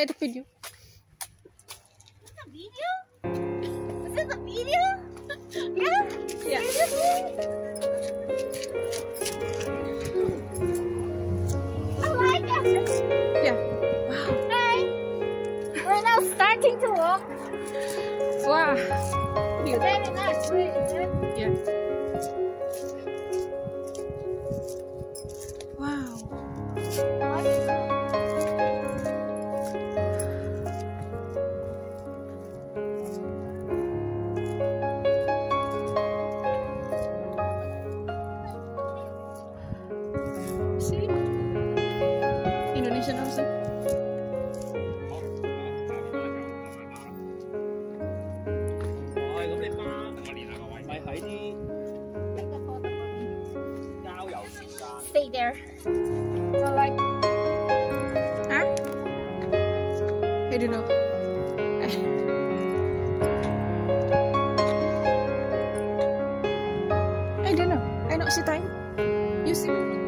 I take video. Is this a video? Is this a video? yeah? Yeah. I like it. Yeah. Wow. Hi. We're now starting to walk. Wow. Very nice. Yeah. Norton or something? 咪喺啲郊遊時間。Stay there. So like. Huh? I don't know. I don't know. I not see time. You see.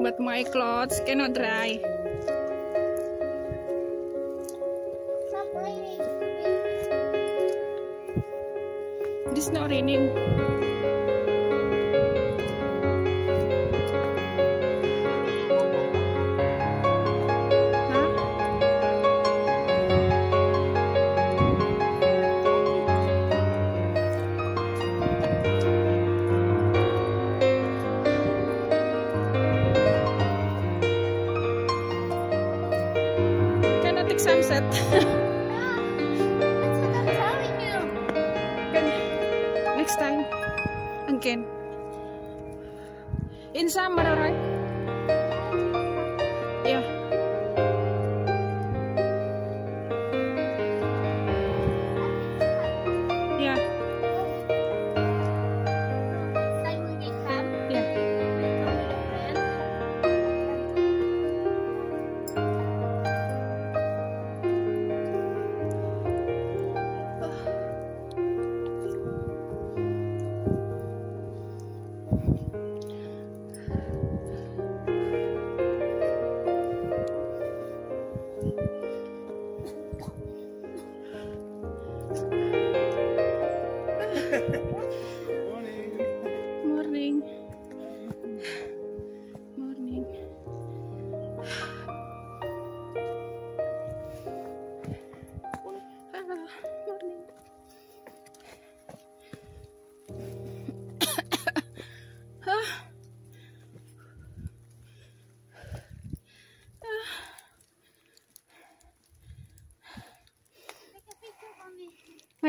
But my clothes cannot dry. raining. This not raining. Cannot. That's what I'm telling you. Next time, again. In summer, alright?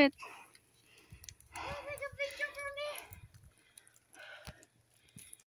it.